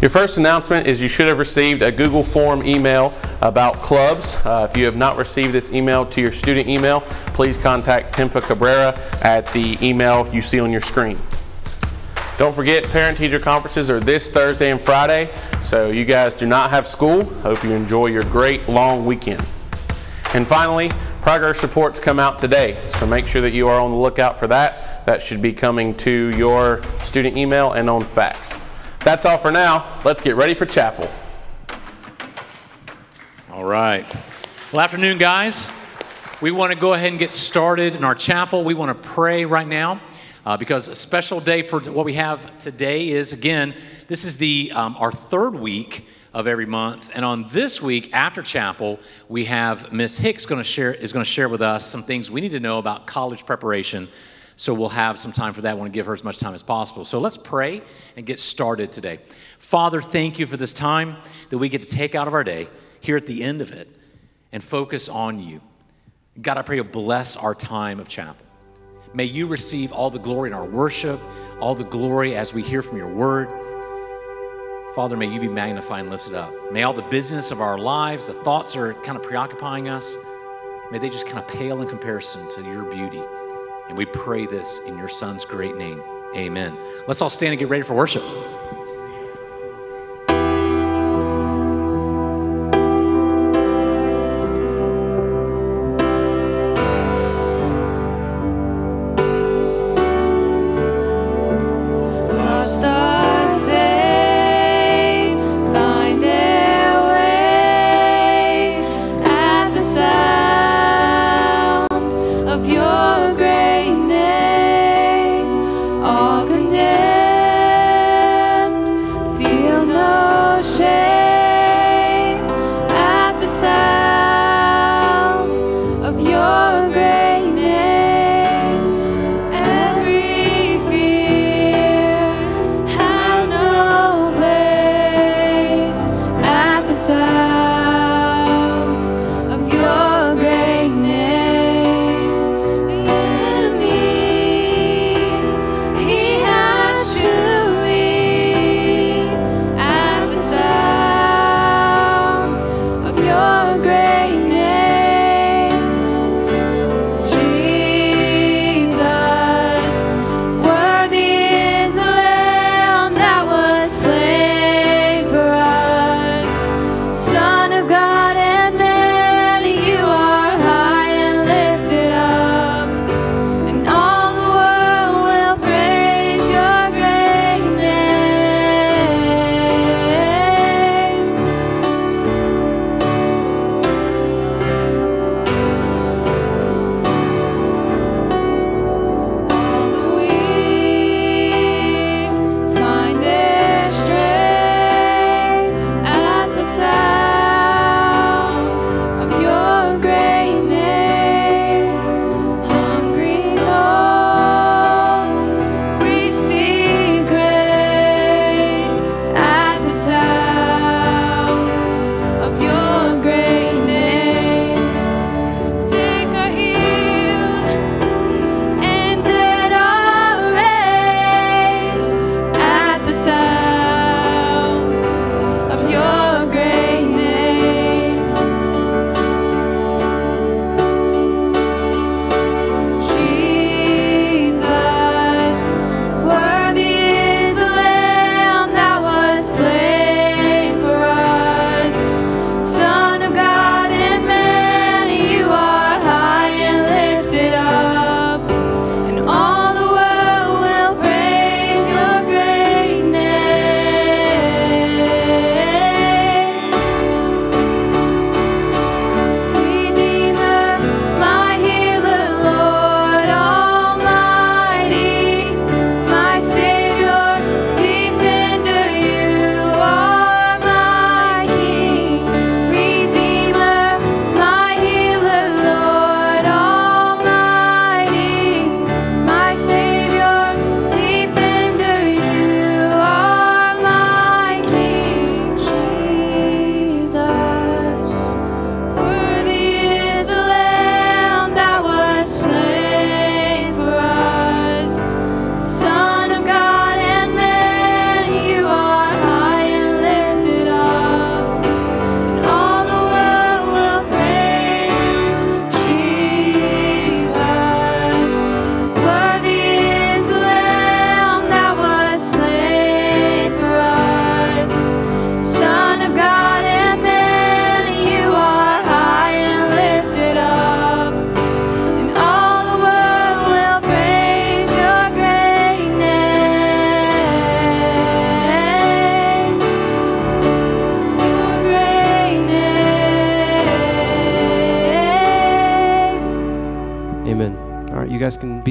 Your first announcement is you should have received a Google form email about clubs. Uh, if you have not received this email to your student email, please contact Timpa Cabrera at the email you see on your screen. Don't forget, parent teacher conferences are this Thursday and Friday, so you guys do not have school. Hope you enjoy your great long weekend. And finally, progress reports come out today, so make sure that you are on the lookout for that. That should be coming to your student email and on FACTS. That's all for now. Let's get ready for chapel. All right. Well, afternoon, guys. We want to go ahead and get started in our chapel. We want to pray right now uh, because a special day for what we have today is again, this is the um, our third week of every month, and on this week after chapel, we have Miss Hicks going to share is going to share with us some things we need to know about college preparation so we'll have some time for that. I want to give her as much time as possible. So let's pray and get started today. Father, thank you for this time that we get to take out of our day here at the end of it and focus on you. God, I pray you bless our time of chapel. May you receive all the glory in our worship, all the glory as we hear from your word. Father, may you be magnified and lifted up. May all the business of our lives, the thoughts that are kind of preoccupying us, may they just kind of pale in comparison to your beauty. And we pray this in your Son's great name. Amen. Let's all stand and get ready for worship.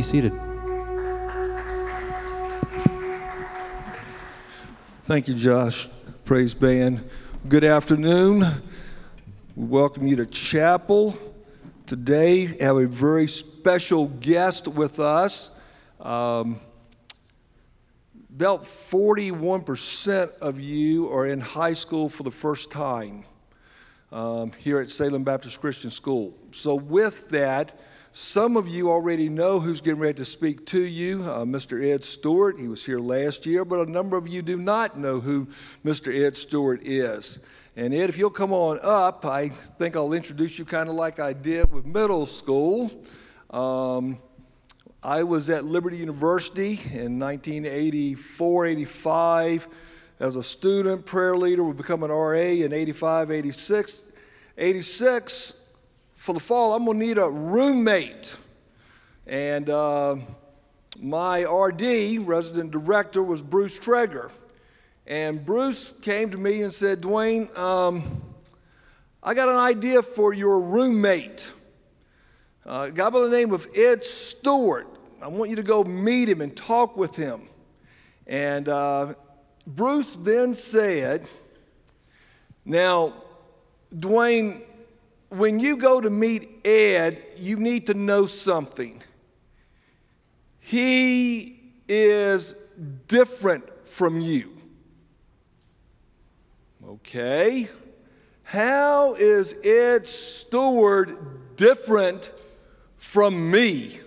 Seated. Thank you, Josh. Praise band. Good afternoon. We welcome you to chapel. Today, have a very special guest with us. Um, about 41% of you are in high school for the first time um, here at Salem Baptist Christian School. So, with that, some of you already know who's getting ready to speak to you, uh, Mr. Ed Stewart. He was here last year, but a number of you do not know who Mr. Ed Stewart is. And Ed, if you'll come on up, I think I'll introduce you kind of like I did with middle school. Um, I was at Liberty University in 1984, 85 as a student, prayer leader, would become an RA in 85, 86. 86, for the fall, I'm going to need a roommate. And uh, my RD, resident director, was Bruce Traeger. And Bruce came to me and said, Dwayne, um, I got an idea for your roommate. Uh, a guy by the name of Ed Stewart. I want you to go meet him and talk with him. And uh, Bruce then said, Now, Dwayne, when you go to meet Ed, you need to know something. He is different from you. Okay. How is Ed Stewart different from me?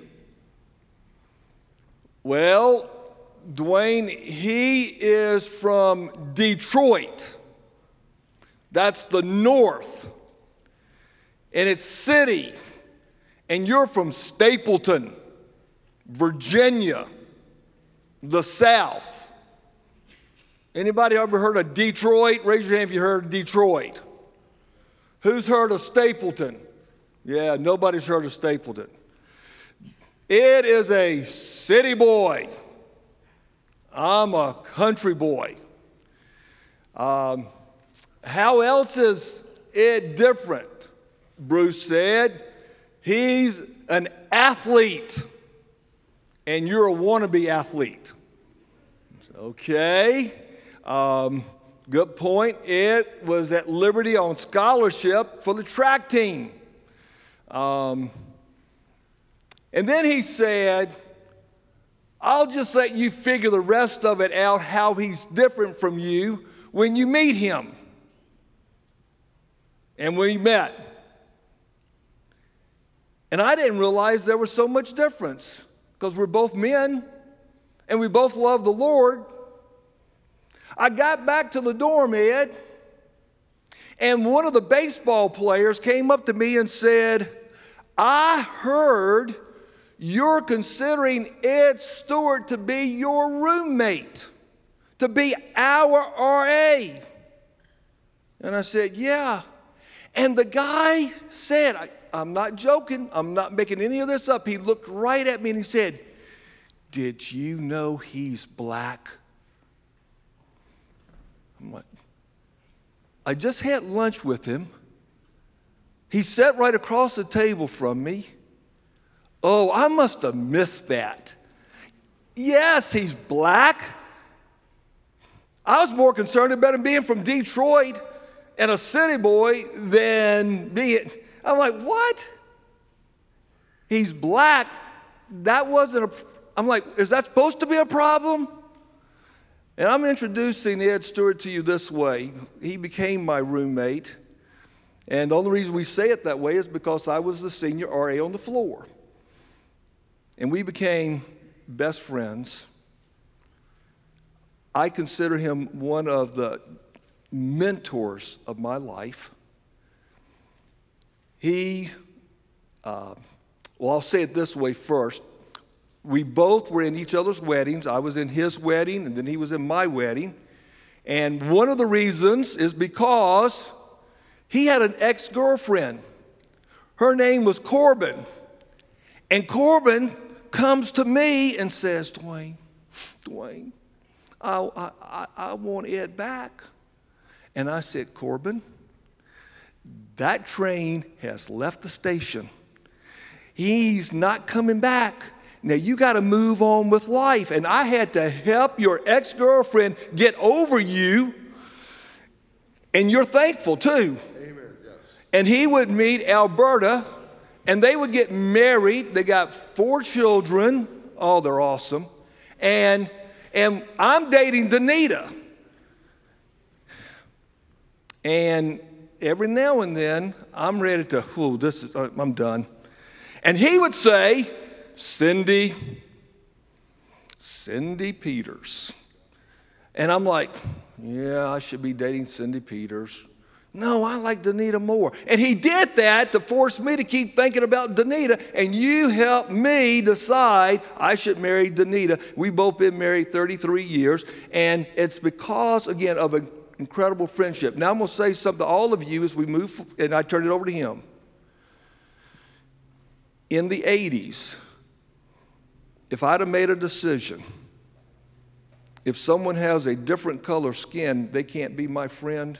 Well, Dwayne, he is from Detroit. That's the north. And it's city. And you're from Stapleton, Virginia, the south. Anybody ever heard of Detroit? Raise your hand if you heard of Detroit. Who's heard of Stapleton? Yeah, nobody's heard of Stapleton. It is a city boy. I'm a country boy. Um, how else is it different? Bruce said, He's an athlete, and you're a wannabe athlete. Okay. Um, good point. It was at Liberty on scholarship for the track team. Um, and then he said, I'll just let you figure the rest of it out how he's different from you when you meet him. And we met. And I didn't realize there was so much difference because we're both men and we both love the Lord. I got back to the dorm, Ed, and one of the baseball players came up to me and said, I heard you're considering Ed Stewart to be your roommate, to be our RA. And I said, Yeah. And the guy said, I, am not joking, I'm not making any of this up. He looked right at me and he said, Did you know he's black? I'm like, I just had lunch with him. He sat right across the table from me. Oh, I must have missed that. Yes, he's black. I was more concerned about him being from Detroit and a city boy than being. I'm like, what? He's black. That wasn't a. I'm like, is that supposed to be a problem? And I'm introducing Ed Stewart to you this way. He became my roommate. And the only reason we say it that way is because I was the senior RA on the floor. And we became best friends. I consider him one of the mentors of my life. He, uh, well, I'll say it this way first. We both were in each other's weddings. I was in his wedding, and then he was in my wedding. And one of the reasons is because he had an ex girlfriend. Her name was Corbin. And Corbin comes to me and says, Dwayne, Dwayne, I, I, I want Ed back. And I said, Corbin, that train has left the station. He's not coming back. Now you got to move on with life. And I had to help your ex girlfriend get over you. And you're thankful too. Amen. Yes. And he would meet Alberta and they would get married. They got four children. Oh, they're awesome. And, and I'm dating Danita. And every now and then, I'm ready to, oh, this is, uh, I'm done. And he would say, Cindy, Cindy Peters. And I'm like, yeah, I should be dating Cindy Peters. No, I like Danita more. And he did that to force me to keep thinking about Danita. And you helped me decide I should marry Danita. We've both been married 33 years. And it's because, again, of an incredible friendship. Now I'm going to say something to all of you as we move, and I turn it over to him. In the 80s, if I'd have made a decision, if someone has a different color skin, they can't be my friend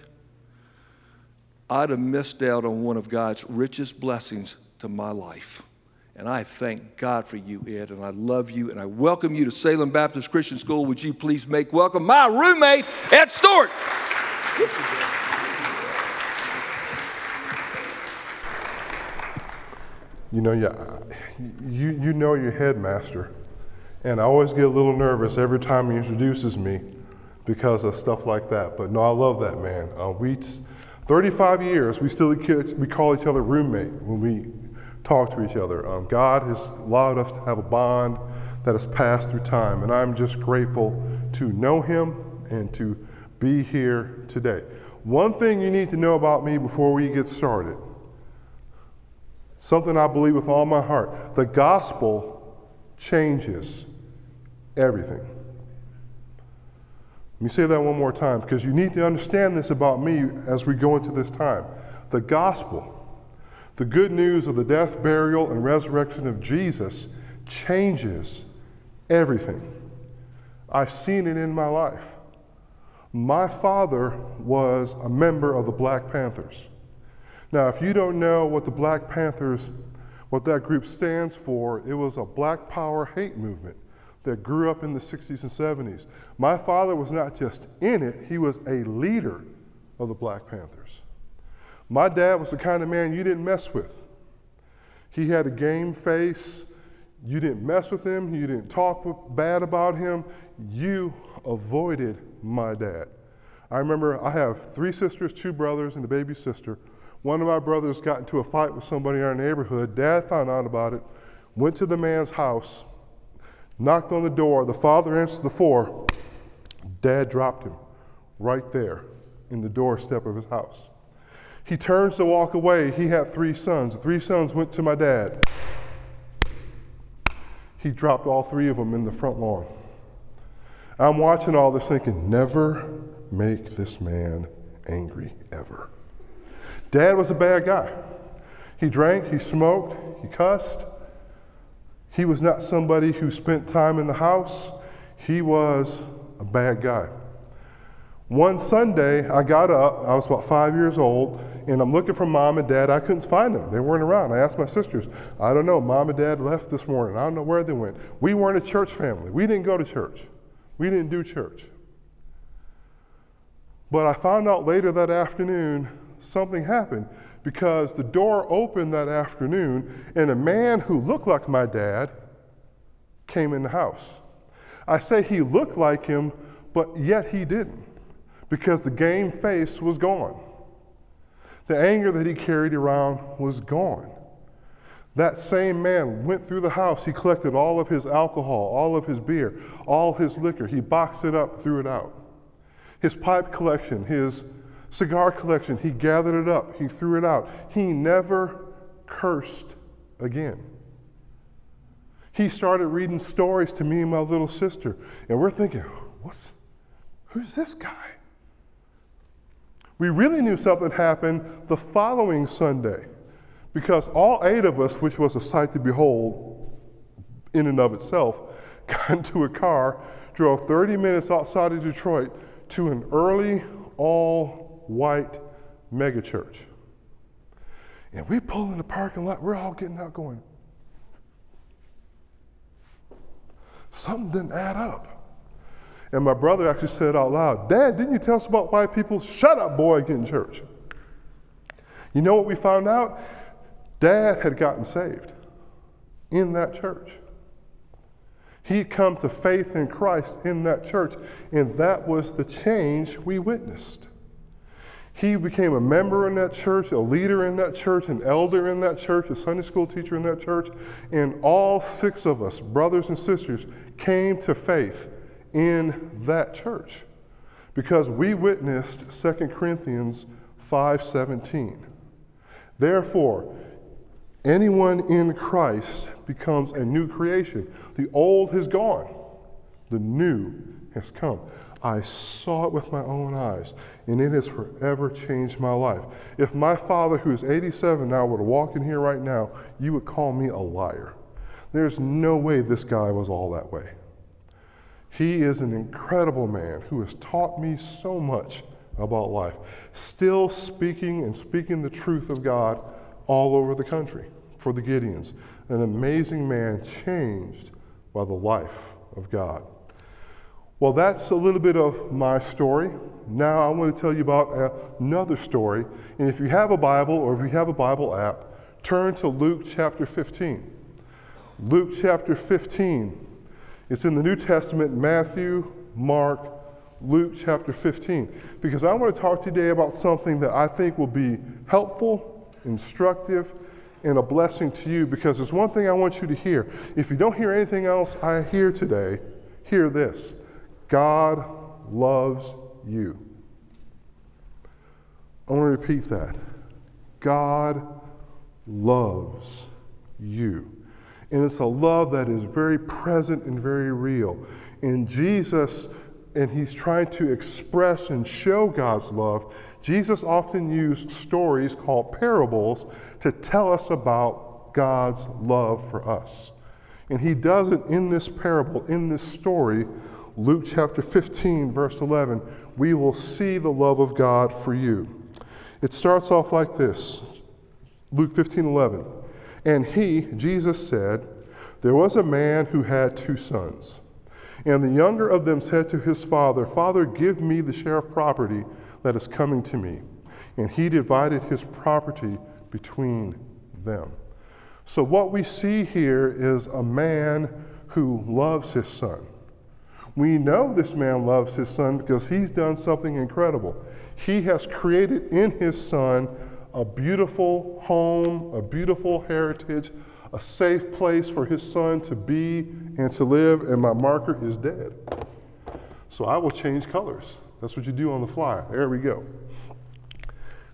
I'd have missed out on one of God's richest blessings to my life. And I thank God for you, Ed, and I love you, and I welcome you to Salem Baptist Christian School. Would you please make welcome my roommate, Ed Stewart? You know, yeah, you, you know your headmaster, and I always get a little nervous every time he introduces me because of stuff like that. But no, I love that man. Uh, we 35 years, we still we call each other roommate when we talk to each other. Um, God has allowed us to have a bond that has passed through time, and I'm just grateful to know Him and to be here today. One thing you need to know about me before we get started something I believe with all my heart the gospel changes everything. Let me say that one more time because you need to understand this about me as we go into this time. The gospel, the good news of the death, burial, and resurrection of Jesus changes everything. I've seen it in my life. My father was a member of the Black Panthers. Now, if you don't know what the Black Panthers, what that group stands for, it was a black power hate movement that grew up in the 60s and 70s. My father was not just in it, he was a leader of the Black Panthers. My dad was the kind of man you didn't mess with. He had a game face. You didn't mess with him. You didn't talk bad about him. You avoided my dad. I remember I have three sisters, two brothers, and a baby sister. One of my brothers got into a fight with somebody in our neighborhood. Dad found out about it, went to the man's house, knocked on the door. The father answered the door. Dad dropped him right there in the doorstep of his house. He turns to walk away. He had three sons. The three sons went to my dad. He dropped all three of them in the front lawn. I'm watching all this thinking, never make this man angry ever. Dad was a bad guy. He drank, he smoked, he cussed, he was not somebody who spent time in the house, he was a bad guy. One Sunday, I got up, I was about five years old, and I'm looking for mom and dad. I couldn't find them. They weren't around. I asked my sisters, I don't know, mom and dad left this morning. I don't know where they went. We weren't a church family. We didn't go to church, we didn't do church. But I found out later that afternoon something happened because the door opened that afternoon and a man who looked like my dad came in the house. I say he looked like him, but yet he didn't because the game face was gone. The anger that he carried around was gone. That same man went through the house. He collected all of his alcohol, all of his beer, all his liquor. He boxed it up, threw it out. His pipe collection, his cigar collection, he gathered it up, he threw it out. He never cursed again. He started reading stories to me and my little sister, and we're thinking, what's, who's this guy? We really knew something happened the following Sunday because all eight of us, which was a sight to behold in and of itself, got into a car, drove 30 minutes outside of Detroit to an early all white megachurch. And we pull in the parking lot, we're all getting out going. something didn't add up. And my brother actually said out loud, Dad, didn't you tell us about white people? Shut up, boy, get in church. You know what we found out? Dad had gotten saved in that church. He'd come to faith in Christ in that church, and that was the change we witnessed. He became a member in that church, a leader in that church, an elder in that church, a Sunday school teacher in that church, and all six of us, brothers and sisters, came to faith in that church because we witnessed 2 Corinthians 5:17. Therefore, anyone in Christ becomes a new creation. The old has gone, the new has come. I saw it with my own eyes, and it has forever changed my life. If my father, who is 87 now, were to walk in here right now, you would call me a liar. There's no way this guy was all that way. He is an incredible man who has taught me so much about life, still speaking and speaking the truth of God all over the country for the Gideons. An amazing man changed by the life of God. Well, that's a little bit of my story. Now I want to tell you about another story. And if you have a Bible or if you have a Bible app, turn to Luke chapter 15. Luke chapter 15 it's in the New Testament, Matthew, Mark, Luke chapter 15. Because I want to talk today about something that I think will be helpful, instructive, and a blessing to you. Because there's one thing I want you to hear. If you don't hear anything else I hear today, hear this God loves you. I want to repeat that. God loves you. And it's a love that is very present and very real. And Jesus, and he's trying to express and show God's love, Jesus often used stories called parables to tell us about God's love for us. And he does it in this parable, in this story, Luke chapter 15, verse 11. We will see the love of God for you. It starts off like this Luke 15, 11. And he, Jesus said, There was a man who had two sons. And the younger of them said to his father, Father, give me the share of property that is coming to me. And he divided his property between them. So, what we see here is a man who loves his son. We know this man loves his son because he's done something incredible. He has created in his son a beautiful home, a beautiful heritage, a safe place for his son to be and to live, and my marker is dead. So I will change colors. That's what you do on the fly. There we go.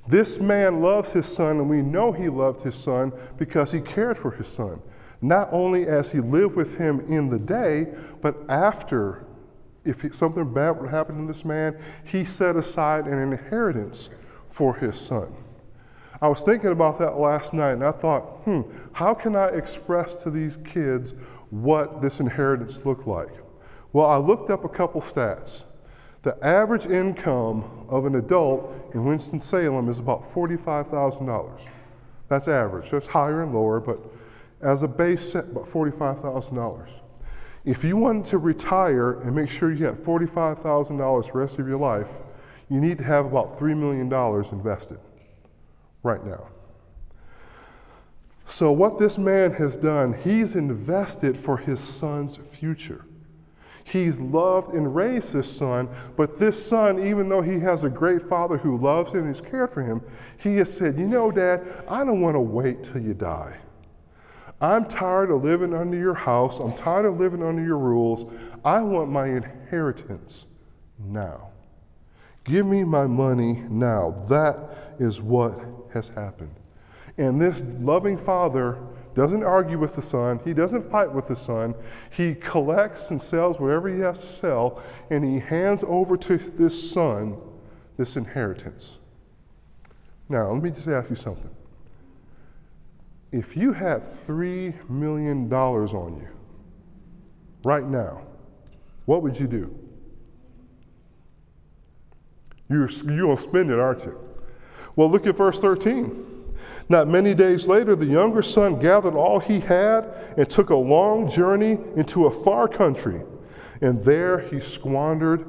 This man loves his son, and we know he loved his son because he cared for his son. Not only as he lived with him in the day, but after, if something bad would happen to this man, he set aside an inheritance for his son. I was thinking about that last night and I thought, hmm, how can I express to these kids what this inheritance looked like? Well, I looked up a couple stats. The average income of an adult in Winston-Salem is about $45,000. That's average. That's higher and lower, but as a base set, about $45,000. If you wanted to retire and make sure you had $45,000 the rest of your life, you need to have about $3 million invested right now. So, what this man has done, he's invested for his son's future. He's loved and raised this son, but this son, even though he has a great father who loves him and has cared for him, he has said, You know, Dad, I don't want to wait till you die. I'm tired of living under your house. I'm tired of living under your rules. I want my inheritance now. Give me my money now. That is what has happened. And this loving father doesn't argue with the son, he doesn't fight with the son. He collects and sells whatever he has to sell, and he hands over to this son this inheritance. Now, let me just ask you something. If you had $3 million on you right now, what would you do? You're, you're going to spend it, aren't you? Well, look at verse 13. Not many days later, the younger son gathered all he had and took a long journey into a far country. And there he squandered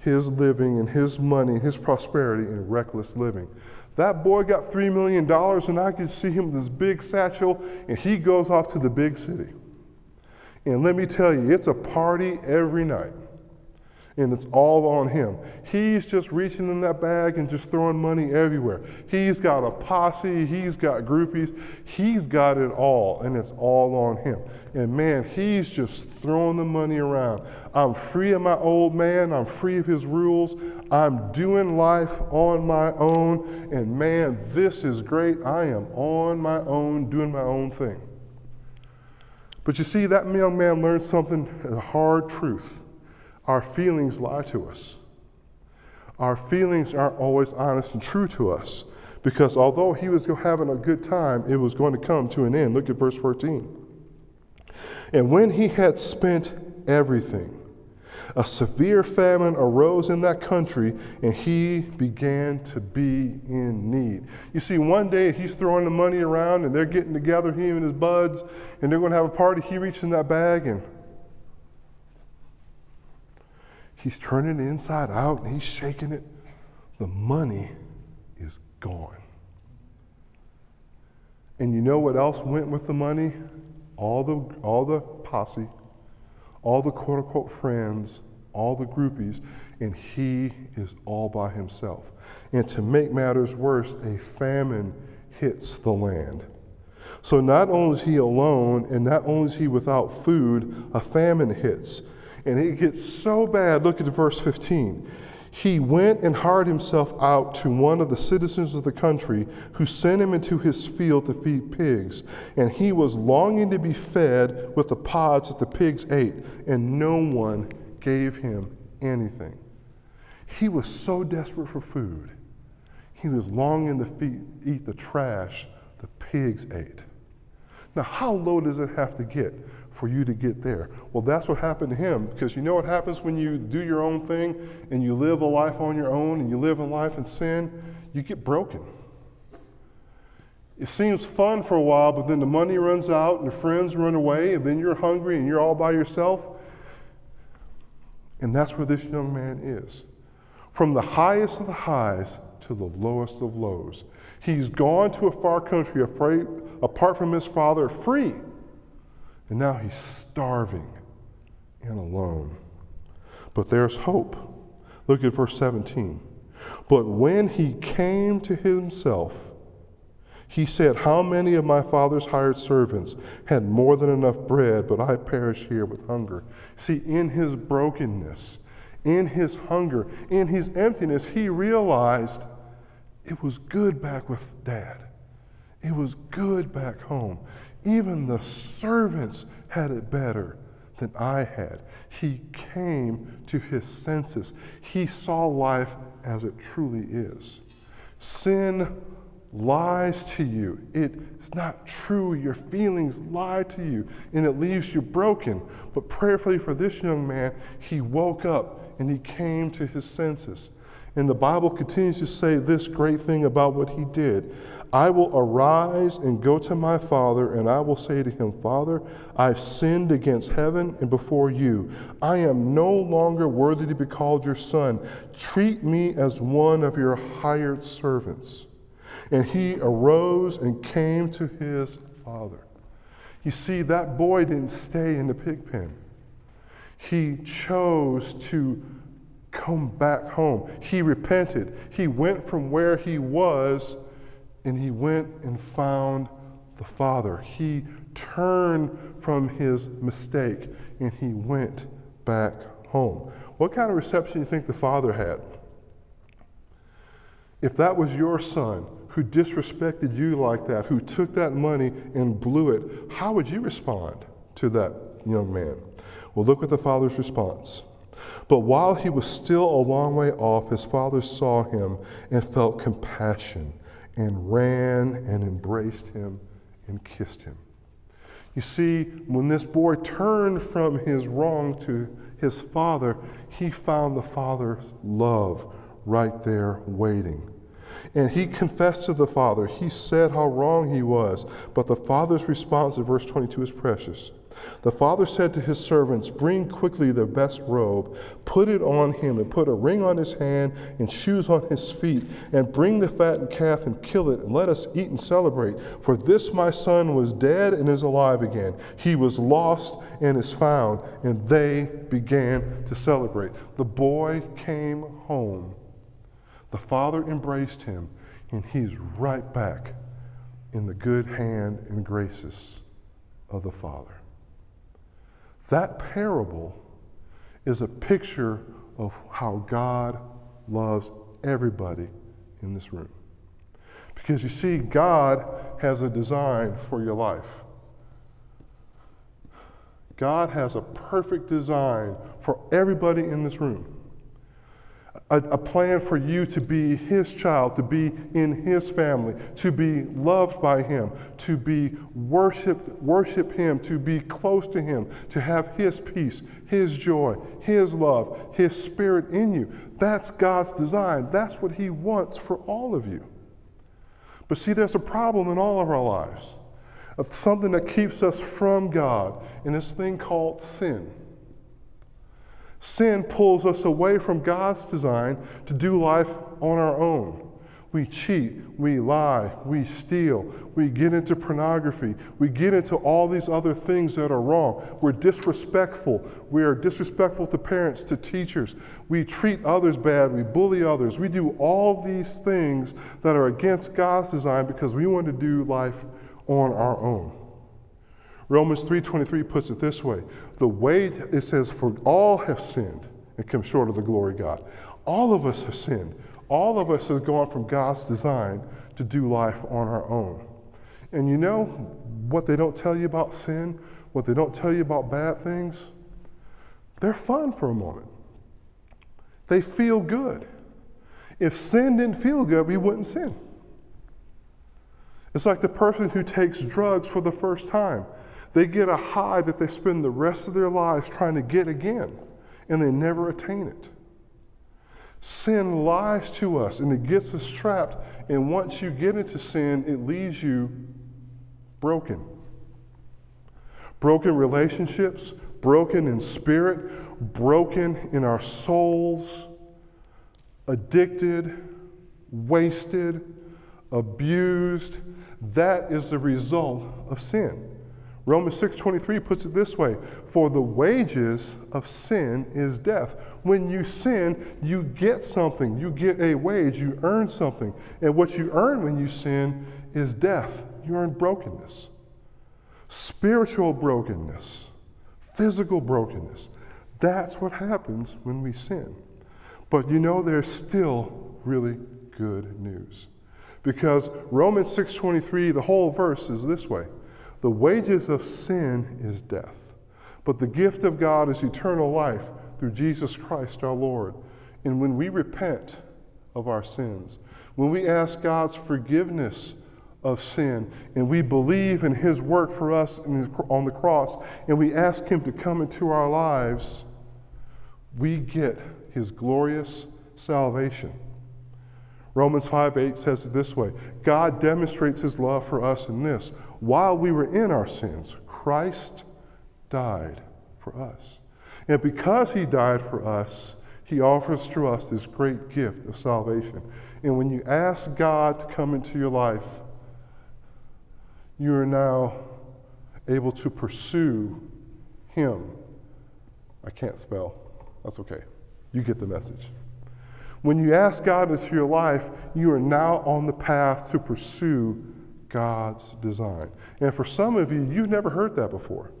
his living and his money and his prosperity in reckless living. That boy got $3 million, and I could see him with this big satchel, and he goes off to the big city. And let me tell you, it's a party every night and it's all on him. He's just reaching in that bag and just throwing money everywhere. He's got a posse, he's got groupies, he's got it all, and it's all on him. And man, he's just throwing the money around. I'm free of my old man, I'm free of his rules, I'm doing life on my own, and man, this is great. I am on my own, doing my own thing. But you see, that young man learned something, a hard truth our feelings lie to us. Our feelings aren't always honest and true to us because although he was having a good time, it was going to come to an end. Look at verse 14. And when he had spent everything, a severe famine arose in that country, and he began to be in need. You see, one day he's throwing the money around, and they're getting together, he and his buds, and they're going to have a party. He reaches in that bag, and He's turning it inside out and he's shaking it. The money is gone. And you know what else went with the money? All the, all the posse, all the quote unquote friends, all the groupies, and he is all by himself. And to make matters worse, a famine hits the land. So not only is he alone, and not only is he without food, a famine hits. And it gets so bad. Look at verse 15. He went and hired himself out to one of the citizens of the country who sent him into his field to feed pigs. And he was longing to be fed with the pods that the pigs ate, and no one gave him anything. He was so desperate for food. He was longing to feed, eat the trash the pigs ate. Now, how low does it have to get for you to get there. Well, that's what happened to him because you know what happens when you do your own thing and you live a life on your own and you live a life in sin? You get broken. It seems fun for a while, but then the money runs out and the friends run away, and then you're hungry and you're all by yourself. And that's where this young man is. From the highest of the highs to the lowest of lows. He's gone to a far country afraid, apart from his father, free and now he's starving and alone. But there's hope. Look at verse 17. But when he came to himself, he said, How many of my father's hired servants had more than enough bread, but I perish here with hunger? See, in his brokenness, in his hunger, in his emptiness, he realized it was good back with dad. It was good back home. Even the servants had it better than I had. He came to his senses. He saw life as it truly is. Sin lies to you. It's not true. Your feelings lie to you, and it leaves you broken. But prayerfully for this young man, he woke up and he came to his senses. And the Bible continues to say this great thing about what he did. I will arise and go to my father, and I will say to him, Father, I've sinned against heaven and before you. I am no longer worthy to be called your son. Treat me as one of your hired servants. And he arose and came to his father. You see, that boy didn't stay in the pig pen. He chose to come back home. He repented. He went from where he was and he went and found the Father. He turned from his mistake and he went back home. What kind of reception do you think the Father had? If that was your son who disrespected you like that, who took that money and blew it, how would you respond to that young man? Well, look at the Father's response. But while he was still a long way off, his father saw him and felt compassion and ran and embraced him and kissed him. You see, when this boy turned from his wrong to his father, he found the father's love right there waiting. And he confessed to the father. He said how wrong he was. But the father's response in verse 22 is precious. The father said to his servants, Bring quickly the best robe, put it on him, and put a ring on his hand and shoes on his feet, and bring the fattened calf and kill it, and let us eat and celebrate. For this my son was dead and is alive again. He was lost and is found. And they began to celebrate. The boy came home. The father embraced him, and he's right back in the good hand and graces of the father. That parable is a picture of how God loves everybody in this room. Because you see, God has a design for your life. God has a perfect design for everybody in this room a, a, plan for you to be His child, to be in His family, to be loved by Him, to be worshiped, worship Him, to be close to Him, to have His peace, His joy, His love, His Spirit in you. That's God's design. That's what He wants for all of you. But see, there's a problem in all of our lives, something that keeps us from God, and this thing called sin. Sin pulls us away from God's design to do life on our own. We cheat, we lie, we steal, we get into pornography, we get into all these other things that are wrong. We're disrespectful. We are disrespectful to parents, to teachers. We treat others bad, we bully others. We do all these things that are against God's design because we want to do life on our own. Romans 3:23 puts it this way. The way it says for all have sinned and come short of the glory of God. All of us have sinned. All of us have gone from God's design to do life on our own. And you know what they don't tell you about sin, what they don't tell you about bad things? They're fun for a moment. They feel good. If sin didn't feel good, we wouldn't sin. It's like the person who takes drugs for the first time. They get a high that they spend the rest of their lives trying to get again, and they never attain it. Sin lies to us and it gets us trapped, and once you get into sin, it leaves you broken. Broken relationships, broken in spirit, broken in our souls, addicted, wasted, abused. That is the result of sin. Romans 6:23 puts it this way, for the wages of sin is death. When you sin, you get something. You get a wage, you earn something. And what you earn when you sin is death. You earn brokenness. Spiritual brokenness, physical brokenness. That's what happens when we sin. But you know there's still really good news. Because Romans 6:23, the whole verse is this way. The wages of sin is death, but the gift of God is eternal life through Jesus Christ our Lord. And when we repent of our sins, when we ask God's forgiveness of sin, and we believe in His work for us on the cross, and we ask Him to come into our lives, we get His glorious salvation. Romans 5 8 says it this way God demonstrates His love for us in this while we were in our sins, Christ died for us. And because he died for us, he offers to us this great gift of salvation. And when you ask God to come into your life, you are now able to pursue him. I can't spell. That's okay. You get the message. When you ask God into your life, you are now on the path to pursue God's design. And for some of you, you've never heard that before.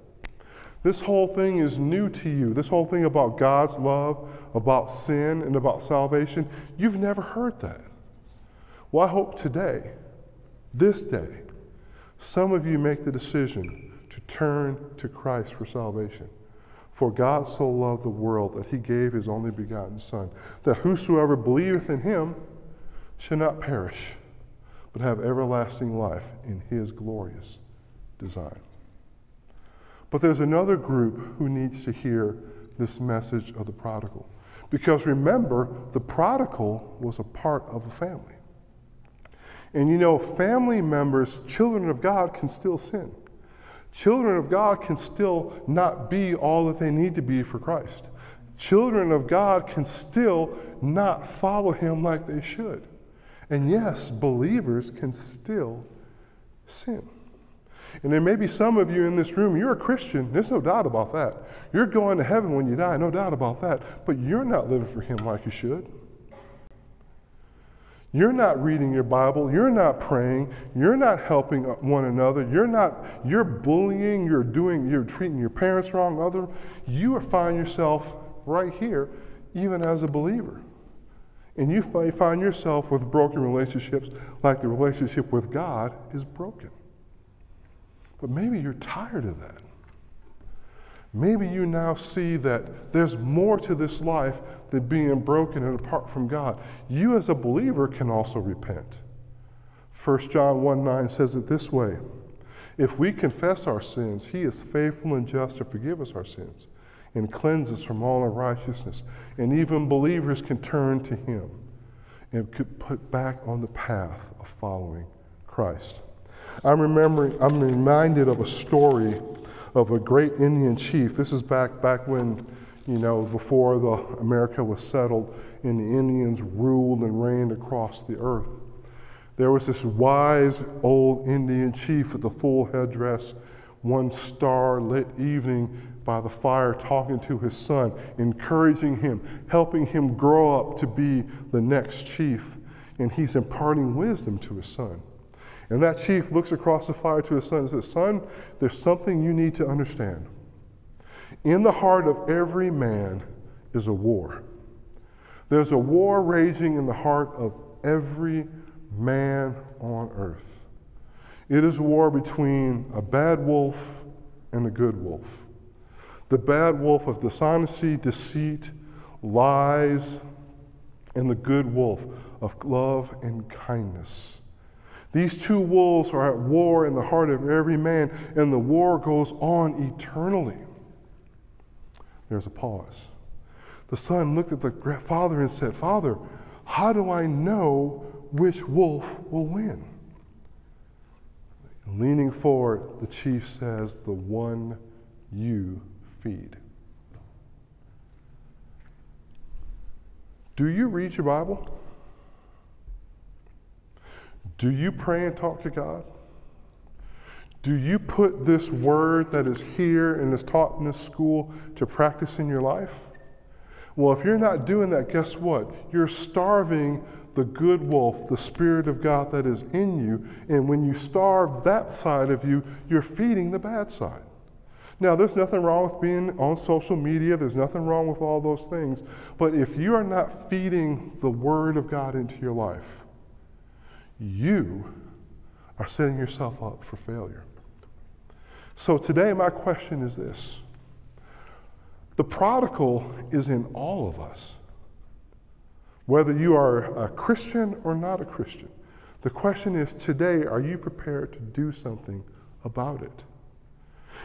This whole thing is new to you. This whole thing about God's love, about sin, and about salvation, you've never heard that. Well, I hope today, this day, some of you make the decision to turn to Christ for salvation. For God so loved the world that he gave his only begotten Son, that whosoever believeth in him shall not perish, but have everlasting life in His glorious design. But there's another group who needs to hear this message of the prodigal. Because remember, the prodigal was a part of a family. And you know, family members, children of God, can still sin. Children of God can still not be all that they need to be for Christ. Children of God can still not follow Him like they should. And yes, believers can still sin. And there may be some of you in this room, you're a Christian, there's no doubt about that. You're going to heaven when you die, no doubt about that. But you're not living for Him like you should. You're not reading your Bible. You're not praying. You're not helping one another. You're not, you're bullying. You're doing, you're treating your parents wrong, other. You find yourself right here, even as a believer. And you find yourself with broken relationships like the relationship with God is broken. But maybe you're tired of that. Maybe you now see that there's more to this life than being broken and apart from God. You, as a believer, can also repent. 1 John 1 9 says it this way If we confess our sins, He is faithful and just to forgive us our sins and cleanse us from all unrighteousness. And even believers can turn to Him and could put back on the path of following Christ. I'm remembering, I'm reminded of a story of a great Indian chief. This is back back when, you know, before the America was settled and the Indians ruled and reigned across the earth. There was this wise old Indian chief with the full headdress, one star-lit evening by the fire, talking to his son, encouraging him, helping him grow up to be the next chief. And he's imparting wisdom to his son. And that chief looks across the fire to his son and says, Son, there's something you need to understand. In the heart of every man is a war. There's a war raging in the heart of every man on earth. It is a war between a bad wolf and a good wolf. The bad wolf of dishonesty, deceit, lies, and the good wolf of love and kindness. These two wolves are at war in the heart of every man, and the war goes on eternally. There's a pause. The son looked at the father and said, Father, how do I know which wolf will win? Leaning forward, the chief says, The one you feed. Do you read your Bible? Do you pray and talk to God? Do you put this word that is here and is taught in this school to practice in your life? Well, if you're not doing that, guess what? You're starving the good wolf, the Spirit of God that is in you. And when you starve that side of you, you're feeding the bad side. Now, there's nothing wrong with being on social media, there's nothing wrong with all those things. But if you are not feeding the Word of God into your life, you are setting yourself up for failure. So today, my question is this the prodigal is in all of us. Whether you are a Christian or not a Christian, the question is today, are you prepared to do something about it?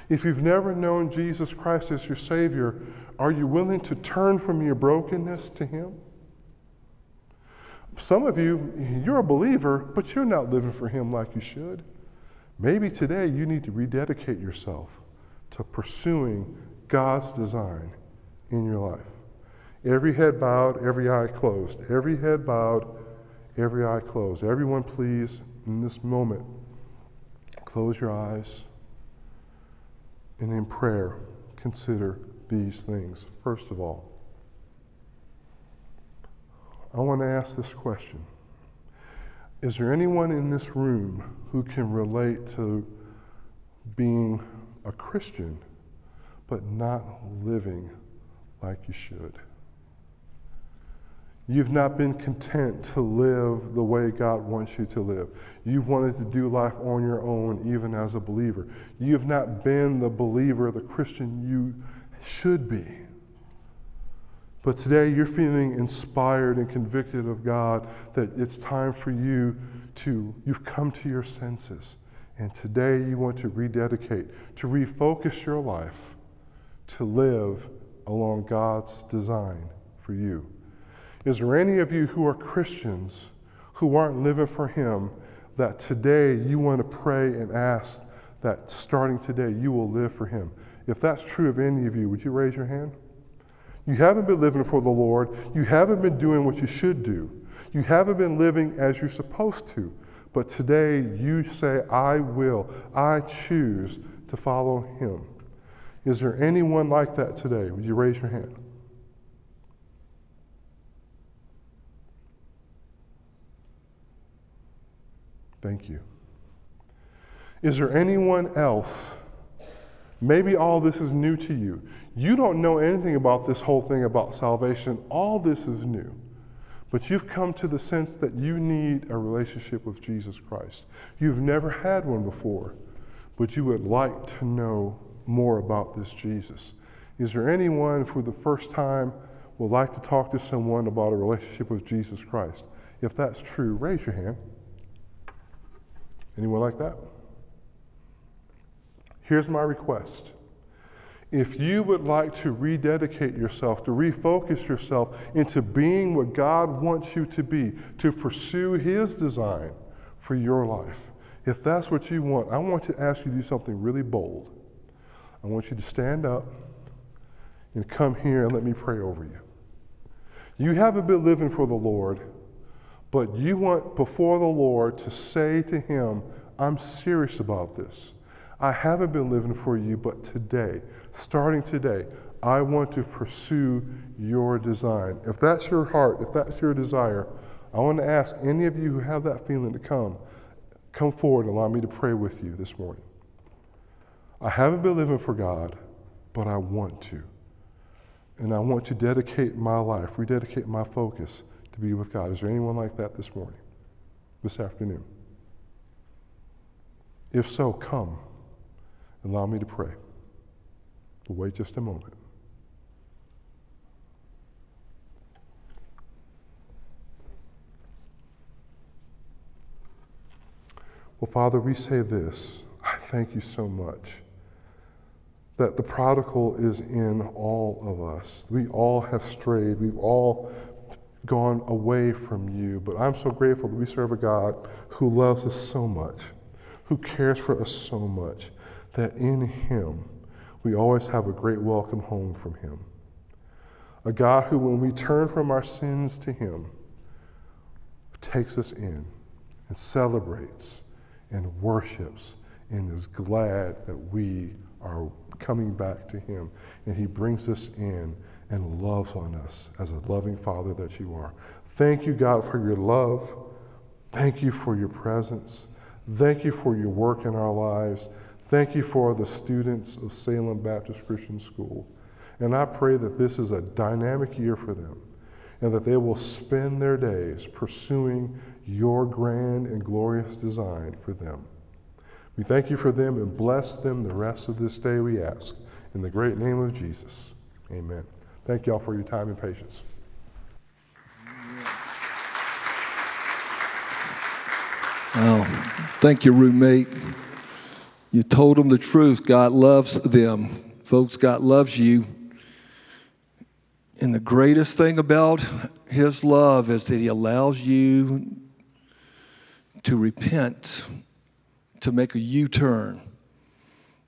If you've never known Jesus Christ as your Savior, are you willing to turn from your brokenness to Him? Some of you, you're a believer, but you're not living for Him like you should. Maybe today you need to rededicate yourself to pursuing God's design in your life. Every head bowed, every eye closed. Every head bowed, every eye closed. Everyone, please, in this moment, close your eyes and in prayer, consider these things. First of all, I want to ask this question Is there anyone in this room who can relate to being a Christian but not living like you should? You've not been content to live the way God wants you to live. You've wanted to do life on your own, even as a believer. You've not been the believer, the Christian you should be. But today you're feeling inspired and convicted of God that it's time for you to, you've come to your senses. And today you want to rededicate, to refocus your life, to live along God's design for you. Is there any of you who are Christians who aren't living for Him that today you want to pray and ask that starting today you will live for Him. If that's true of any of you, would you raise your hand? You haven't been living for the Lord. You haven't been doing what you should do. You haven't been living as you're supposed to. But today you say, I will, I choose to follow Him. Is there anyone like that today? Would you raise your hand? Thank you. Is there anyone else? Maybe all this is new to you. You don't know anything about this whole thing about salvation. All this is new. But you've come to the sense that you need a relationship with Jesus Christ. You've never had one before, but you would like to know more about this Jesus. Is there anyone for the first time would like to talk to someone about a relationship with Jesus Christ? If that's true, raise your hand. Anyone like that? Here's my request. If you would like to rededicate yourself, to refocus yourself into being what God wants you to be, to pursue His design for your life, if that's what you want, I want to ask you to do something really bold. I want you to stand up and come here and let me pray over you. You haven't been living for the Lord, but you want before the Lord to say to Him, I'm serious about this. I haven't been living for you, but today, starting today, I want to pursue your design. If that's your heart, if that's your desire, I want to ask any of you who have that feeling to come, come forward and allow me to pray with you this morning. I haven't been living for God, but I want to. And I want to dedicate my life, rededicate my focus to be with God. Is there anyone like that this morning, this afternoon? If so, come. Allow me to pray. We'll wait just a moment. Well, Father, we say this. I thank you so much that the prodigal is in all of us. We all have strayed. We've all gone away from you. But I'm so grateful that we serve a God who loves us so much, who cares for us so much, that in Him we always have a great welcome home from Him. A God who, when we turn from our sins to Him, takes us in and celebrates and worships and is glad that we are coming back to Him. And He brings us in and loves on us as a loving Father that you are. Thank you, God, for your love. Thank you for your presence. Thank you for your work in our lives. Thank you for the students of Salem Baptist Christian School. And I pray that this is a dynamic year for them and that they will spend their days pursuing your grand and glorious design for them. We thank you for them and bless them the rest of this day, we ask. In the great name of Jesus, amen. Thank you all for your time and patience. Well, thank you, roommate. You told them the truth. God loves them. Folks, God loves you. And the greatest thing about His love is that He allows you to repent, to make a U turn.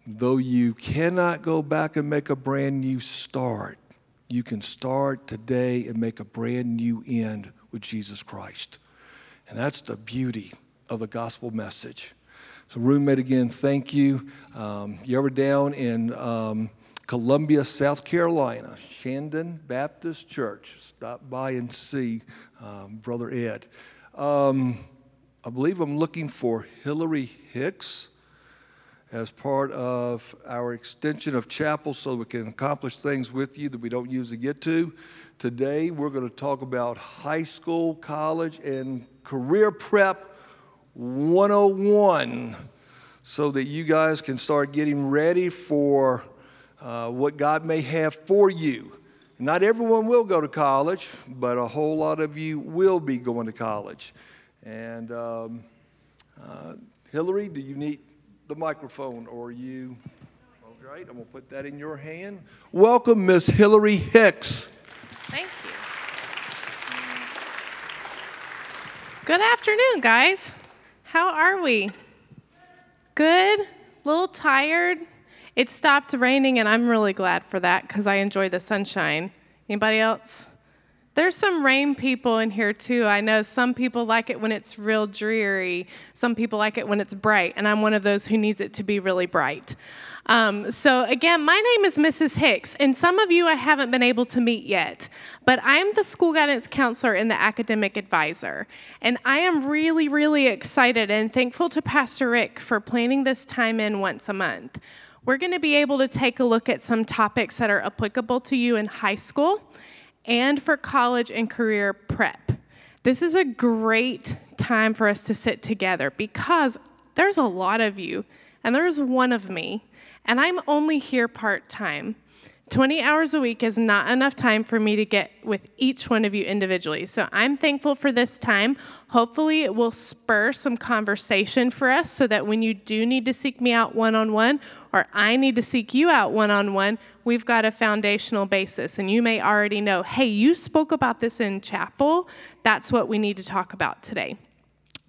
Though you cannot go back and make a brand new start, you can start today and make a brand new end with Jesus Christ. And that's the beauty of the gospel message. So, roommate, again, thank you. Um, you ever down in um, Columbia, South Carolina, Shandon Baptist Church, stop by and see um, Brother Ed. Um, I believe I'm looking for Hillary Hicks as part of our extension of chapel so we can accomplish things with you that we don't usually get to. Today, we're going to talk about high school, college, and career prep 101 so that you guys can start getting ready for uh, what God may have for you. Not everyone will go to college, but a whole lot of you will be going to college. And um, uh, Hillary, do you need the microphone or you? All right, I'm going to put that in your hand. Welcome, Miss Hillary Hicks. Thank you. Good afternoon, guys. How are we? Good? A little tired? It stopped raining, and I'm really glad for that because I enjoy the sunshine. Anybody else? There's some rain people in here too. I know some people like it when it's real dreary. Some people like it when it's bright, and I'm one of those who needs it to be really bright. Um, so, again, my name is Mrs. Hicks, and some of you I haven't been able to meet yet, but I'm the school guidance counselor and the academic advisor. And I am really, really excited and thankful to Pastor Rick for planning this time in once a month. We're going to be able to take a look at some topics that are applicable to you in high school and for college and career prep. This is a great time for us to sit together because there's a lot of you, and there's one of me and I'm only here part time. 20 hours a week is not enough time for me to get with each one of you individually. So I'm thankful for this time. Hopefully, it will spur some conversation for us so that when you do need to seek me out one on one, or I need to seek you out one on one, we've got a foundational basis. And you may already know hey, you spoke about this in chapel. That's what we need to talk about today.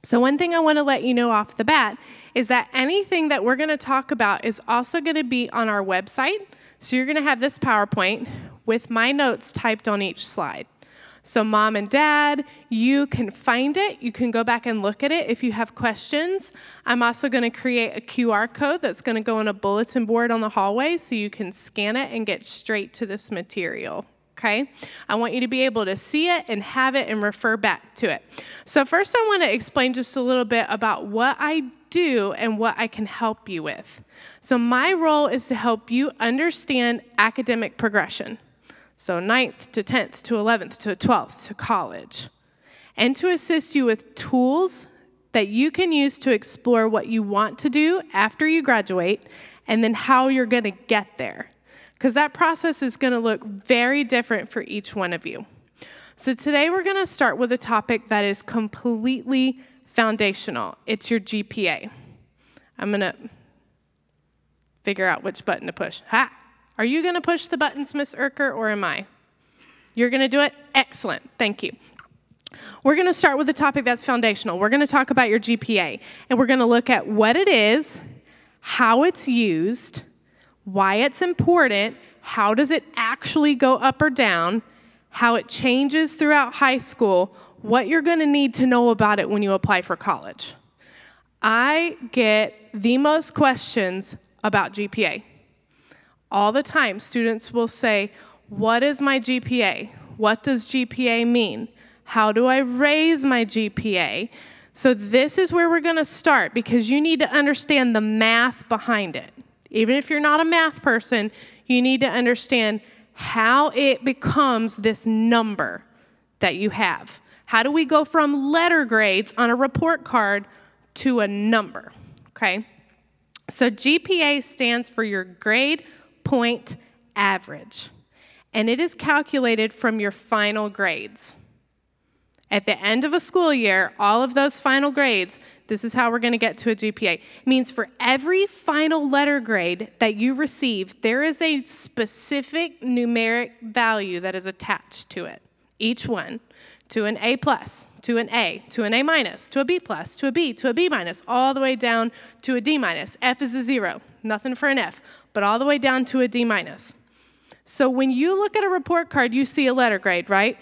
So, one thing I want to let you know off the bat is that anything that we're going to talk about is also going to be on our website. So, you're going to have this PowerPoint with my notes typed on each slide. So, mom and dad, you can find it. You can go back and look at it if you have questions. I'm also going to create a QR code that's going to go on a bulletin board on the hallway so you can scan it and get straight to this material okay? I want you to be able to see it and have it and refer back to it. So, first, I want to explain just a little bit about what I do and what I can help you with. So, my role is to help you understand academic progression. So, 9th to 10th to 11th to 12th to college, and to assist you with tools that you can use to explore what you want to do after you graduate and then how you're going to get there because that process is going to look very different for each one of you. So, today we're going to start with a topic that is completely foundational it's your GPA. I'm going to figure out which button to push. Ha! Are you going to push the buttons, Miss Urker, or am I? You're going to do it? Excellent. Thank you. We're going to start with a topic that's foundational. We're going to talk about your GPA, and we're going to look at what it is, how it's used, why it's important, how does it actually go up or down, how it changes throughout high school, what you're going to need to know about it when you apply for college. I get the most questions about GPA. All the time, students will say, What is my GPA? What does GPA mean? How do I raise my GPA? So, this is where we're going to start because you need to understand the math behind it. Even if you're not a math person, you need to understand how it becomes this number that you have. How do we go from letter grades on a report card to a number? Okay? So GPA stands for your grade point average, and it is calculated from your final grades. At the end of a school year, all of those final grades, this is how we're going to get to a GPA. It means for every final letter grade that you receive, there is a specific numeric value that is attached to it. Each one to an A plus, to an A, to an A minus, to a B plus, to a B, to a B minus, all the way down to a D minus. F is a zero, nothing for an F, but all the way down to a D minus. So when you look at a report card, you see a letter grade, right?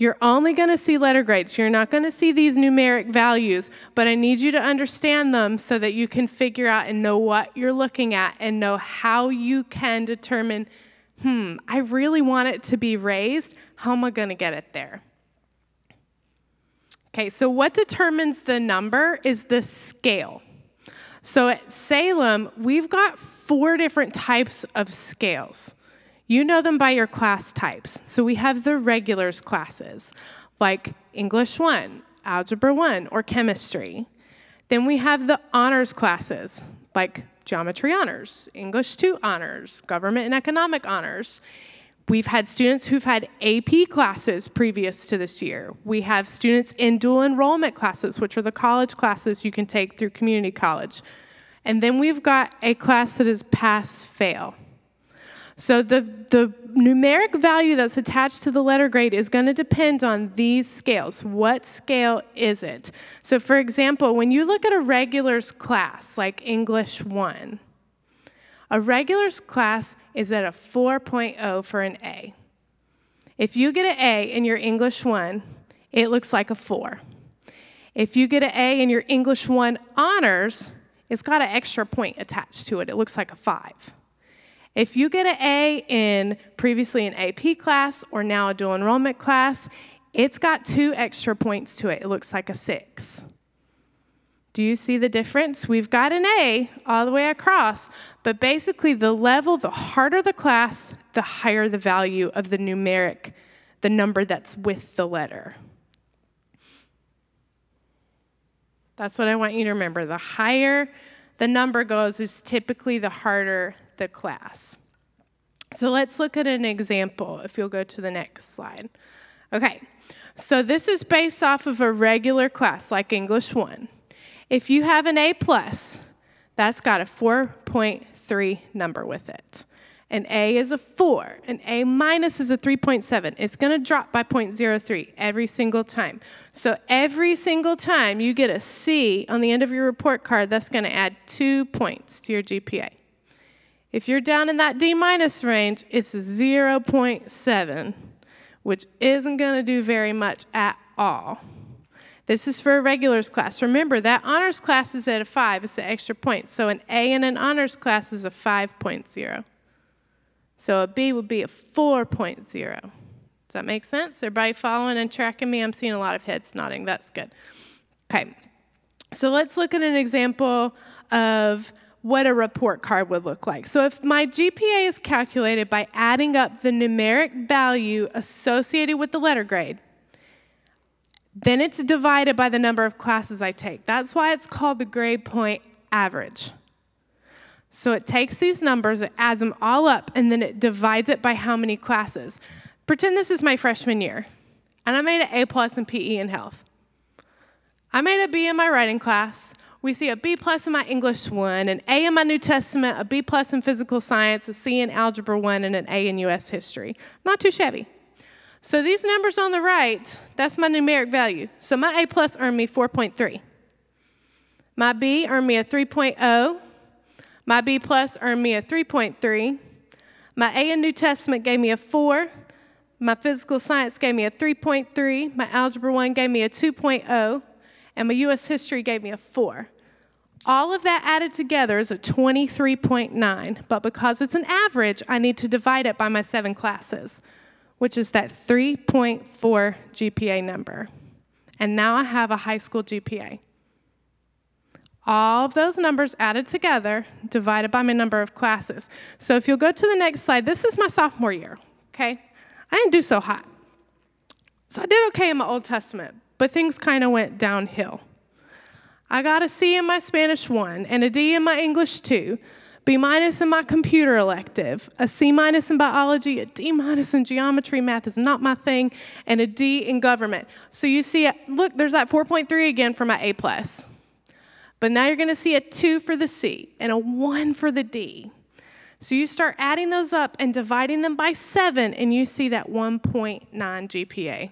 You're only going to see letter grades. You're not going to see these numeric values, but I need you to understand them so that you can figure out and know what you're looking at and know how you can determine, hmm, I really want it to be raised. How am I going to get it there? Okay, so what determines the number is the scale. So at Salem, we've got four different types of scales. You know them by your class types. So we have the regulars classes, like English 1, Algebra 1, or Chemistry. Then we have the honors classes, like Geometry Honors, English 2 Honors, Government and Economic Honors. We've had students who've had AP classes previous to this year. We have students in dual enrollment classes, which are the college classes you can take through community college. And then we've got a class that is pass fail. So the, the numeric value that's attached to the letter grade is going to depend on these scales. What scale is it? So for example, when you look at a regulars class like English 1, a regulars class is at a 4.0 for an A. If you get an A in your English 1, it looks like a 4. If you get an A in your English 1 honors, it's got an extra point attached to it. It looks like a 5. If you get an A in previously an AP class or now a dual enrollment class, it's got two extra points to it. It looks like a 6. Do you see the difference? We've got an A all the way across, but basically the level, the harder the class, the higher the value of the numeric, the number that's with the letter. That's what I want you to remember. The higher the number goes is typically the harder the class. So let's look at an example if you'll go to the next slide. Okay, so this is based off of a regular class like English 1. If you have an A plus, that's got a 4.3 number with it. An A is a 4. An A minus is a 3.7. It's going to drop by 0.03 every single time. So every single time you get a C on the end of your report card, that's going to add two points to your GPA. If you're down in that D minus range, it's 0.7, which isn't going to do very much at all. This is for a regulars class. Remember, that honors class is at a 5. It's an extra point. So an A in an honors class is a 5.0. So a B would be a 4.0. Does that make sense? Everybody following and tracking me? I'm seeing a lot of heads nodding. That's good. Okay. So let's look at an example of what a report card would look like. So if my GPA is calculated by adding up the numeric value associated with the letter grade, then it's divided by the number of classes I take. That's why it's called the grade point average. So it takes these numbers, it adds them all up, and then it divides it by how many classes. Pretend this is my freshman year, and I made an A plus in PE and health. I made a B in my writing class. We see a B plus in my English 1, an A in my New Testament, a B plus in physical science, a C in algebra 1, and an A in US history. Not too shabby. So these numbers on the right, that's my numeric value. So my A plus earned me 4.3. My B earned me a 3.0. My B plus earned me a 3.3. My A in New Testament gave me a 4. My physical science gave me a 3.3. My algebra 1 gave me a 2.0. And my US history gave me a 4. All of that added together is a 23.9. But because it's an average, I need to divide it by my seven classes, which is that 3.4 GPA number. And now I have a high school GPA all of those numbers added together divided by my number of classes. So if you'll go to the next slide, this is my sophomore year, okay? I didn't do so hot. So I did okay in my Old Testament, but things kind of went downhill. I got a C in my Spanish 1 and a D in my English 2, B minus in my computer elective, a C minus in biology, a D minus in geometry, math is not my thing, and a D in government. So you see, uh, look, there's that 4.3 again for my A plus. But now you're going to see a 2 for the C and a 1 for the D. So you start adding those up and dividing them by 7, and you see that 1.9 GPA.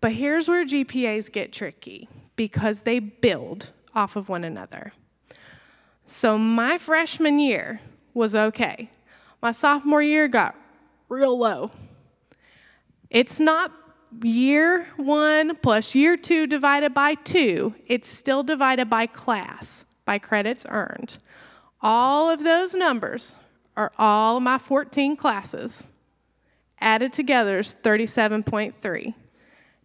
But here's where GPAs get tricky because they build off of one another. So my freshman year was okay. My sophomore year got real low. It's not year one plus year two divided by two, it's still divided by class, by credits earned. All of those numbers are all my 14 classes. Added together is 37.3.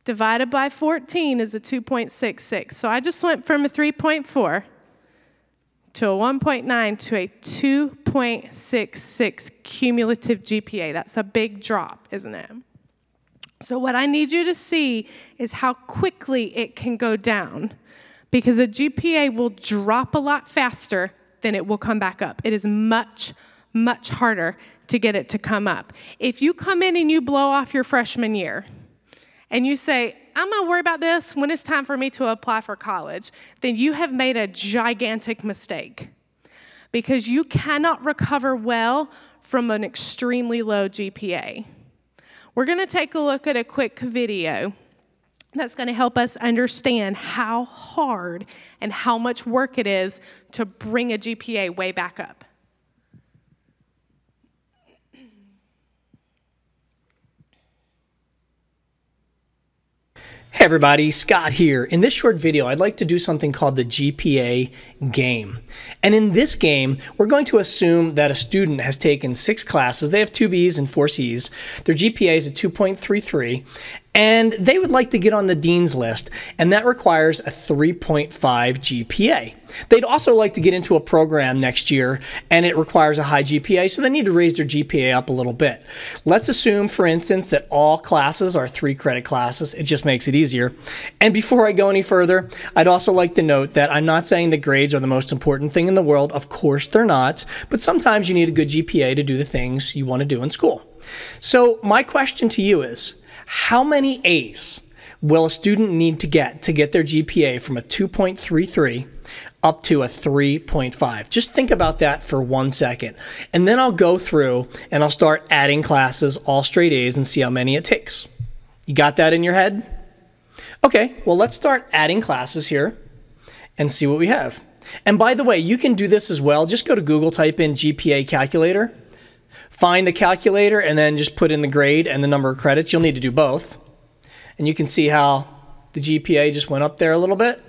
Divided by 14 is a 2.66. So I just went from a 3.4 to a 1.9 to a 2.66 cumulative GPA. That's a big drop, isn't it? So, what I need you to see is how quickly it can go down because a GPA will drop a lot faster than it will come back up. It is much, much harder to get it to come up. If you come in and you blow off your freshman year and you say, I'm going to worry about this when it's time for me to apply for college, then you have made a gigantic mistake. because you cannot recover well from an extremely low GPA. We're going to take a look at a quick video that's going to help us understand how hard and how much work it is to bring a GPA way back up. Hey everybody, Scott here. In this short video, I'd like to do something called the GPA game. And in this game, we're going to assume that a student has taken six classes. They have two Bs and four Cs. Their GPA is a 2.33, and they would like to get on the dean's list, and that requires a 3.5 GPA. They'd also like to get into a program next year, and it requires a high GPA, so they need to raise their GPA up a little bit. Let's assume, for instance, that all classes are three credit classes. It just makes it easier. And before I go any further, I'd also like to note that I'm not saying the grades are the most important thing in the world. Of course, they're not, but sometimes you need a good GPA to do the things you want to do in school. So, my question to you is, how many A's will a student need to get to get their GPA from a 2.33 up to a 3.5? Just think about that for one second. And then I'll go through and I'll start adding classes, all straight A's, and see how many it takes. You got that in your head? Okay, well, let's start adding classes here and see what we have. And by the way, you can do this as well. Just go to Google, type in GPA calculator, find the calculator and then just put in the grade and the number of credits. You'll need to do both. And you can see how the GPA just went up there a little bit.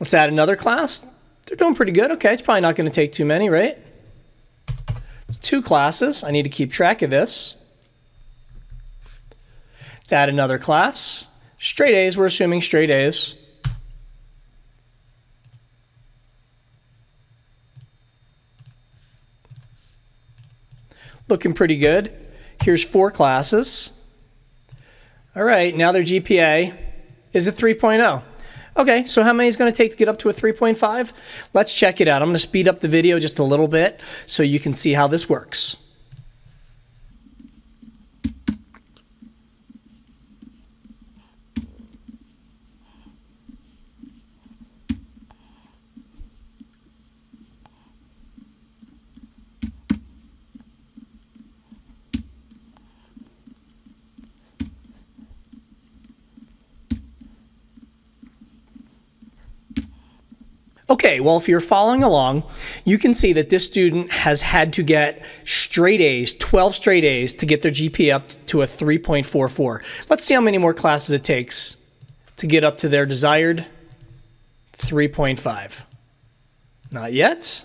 Let's add another class. They're doing pretty good. Okay, it's probably not going to take too many, right? It's two classes. I need to keep track of this. Let's add another class. Straight A's, we're assuming straight A's. Looking pretty good. Here's four classes. All right, now their GPA is a 3.0. Okay, so how many is going to take to get up to a 3.5? Let's check it out. I'm going to speed up the video just a little bit so you can see how this works. Okay, well, if you're following along, you can see that this student has had to get straight A's, 12 straight A's, to get their GPA up to a 3.44. Let's see how many more classes it takes to get up to their desired 3.5. Not yet.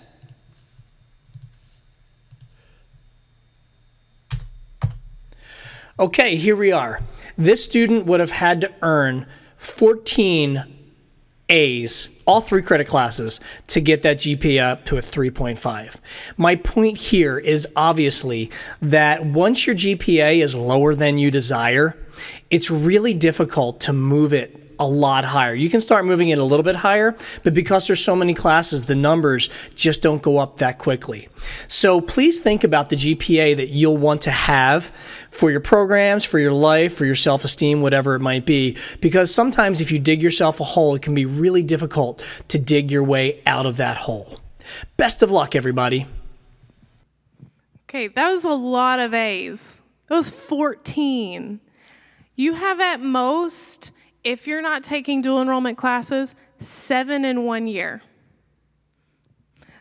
Okay, here we are. This student would have had to earn 14 A's, all three credit classes, to get that GPA up to a 3.5. My point here is obviously that once your GPA is lower than you desire, it's really difficult to move it a lot higher. You can start moving it a little bit higher, but because there's so many classes, the numbers just don't go up that quickly. So please think about the GPA that you'll want to have for your programs, for your life, for your self-esteem, whatever it might be, because sometimes if you dig yourself a hole, it can be really difficult to dig your way out of that hole. Best of luck, everybody. Okay, that was a lot of A's. That was 14. You have at most if you're not taking dual enrollment classes, seven in one year.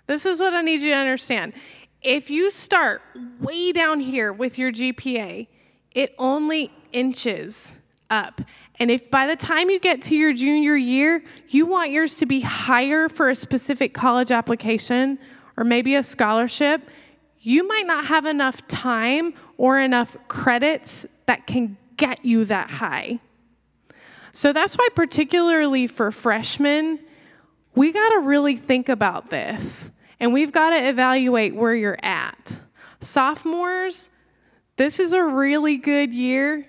This is what I need you to understand. If you start way down here with your GPA, it only inches up. And if by the time you get to your junior year, you want yours to be higher for a specific college application or maybe a scholarship, you might not have enough time or enough credits that can get you that high. So that's why, particularly for freshmen, we got to really think about this and we've got to evaluate where you're at. Sophomores, this is a really good year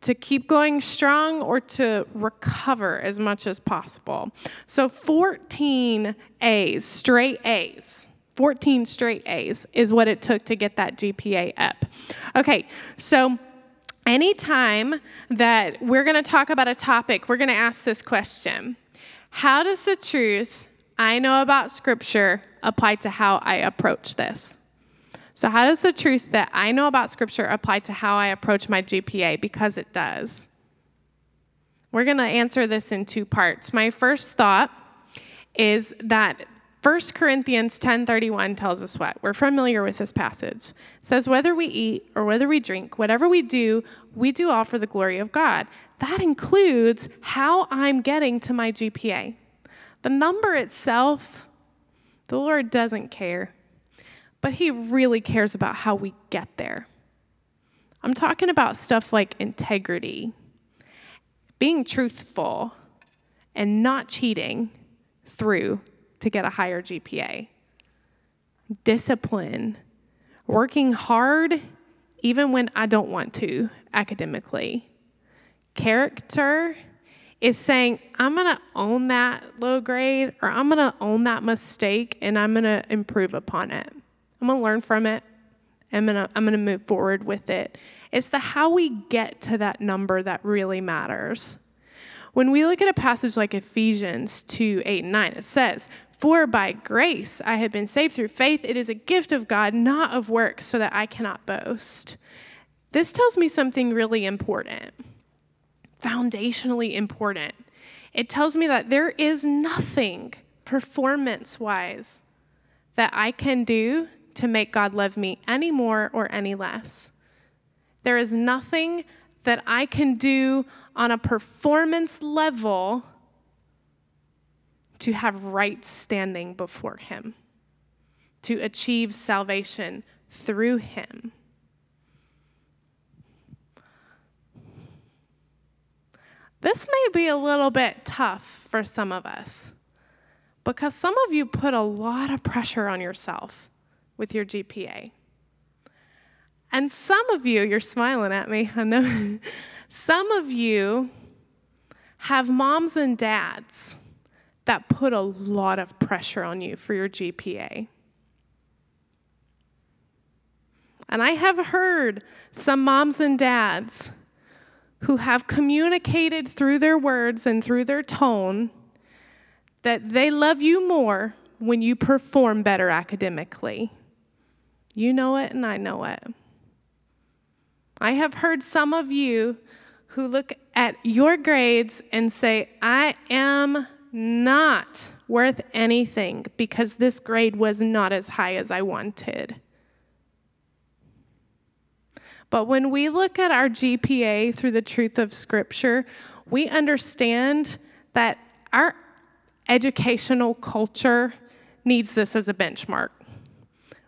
to keep going strong or to recover as much as possible. So 14 A's, straight A's. 14 straight A's is what it took to get that GPA up. Okay, so anytime that we're going to talk about a topic, we're going to ask this question How does the truth I know about Scripture apply to how I approach this? So, how does the truth that I know about Scripture apply to how I approach my GPA? Because it does. We're going to answer this in two parts. My first thought is that 1 Corinthians 10:31 tells us what? We're familiar with this passage. It says whether we eat or whether we drink, whatever we do, we do all for the glory of God. That includes how I'm getting to my GPA. The number itself, the Lord doesn't care, but He really cares about how we get there. I'm talking about stuff like integrity, being truthful, and not cheating through to get a higher GPA, discipline, working hard even when I don't want to academically, character is saying, I'm going to own that low grade or I'm going to own that mistake and I'm going to improve upon it. I'm going to learn from it. I'm going to I'm going to move forward with it. It's the how we get to that number that really matters. When we look at a passage like Ephesians 2 8 and 9, it says, For by grace I have been saved through faith. It is a gift of God, not of works, so that I cannot boast. This tells me something really important foundationally important. It tells me that there is nothing performance wise that I can do to make God love me any more or any less. There is nothing that I can do on a performance level to have right standing before Him, to achieve salvation through Him. This may be a little bit tough for some of us because some of you put a lot of pressure on yourself with your GPA. And some of you, you're smiling at me, I know. some of you have moms and dads that put a lot of pressure on you for your GPA. And I have heard some moms and dads who have communicated through their words and through their tone that they love you more when you perform better academically. You know it, and I know it. I have heard some of you who look at your grades and say, I am not worth anything because this grade was not as high as I wanted. But when we look at our GPA through the truth of Scripture, we understand that our educational culture needs this as a benchmark.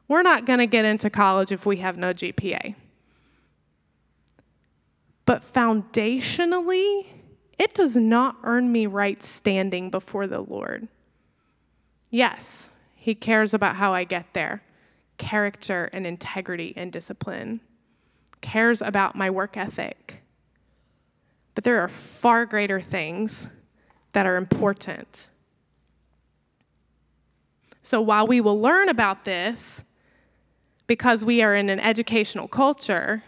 We're not going to get into college if we have no GPA. But foundationally, it does not earn me right standing before the Lord. Yes, He cares about how I get there character and integrity and discipline cares about my work ethic. But there are far greater things that are important. So while we will learn about this, because we are in an educational culture,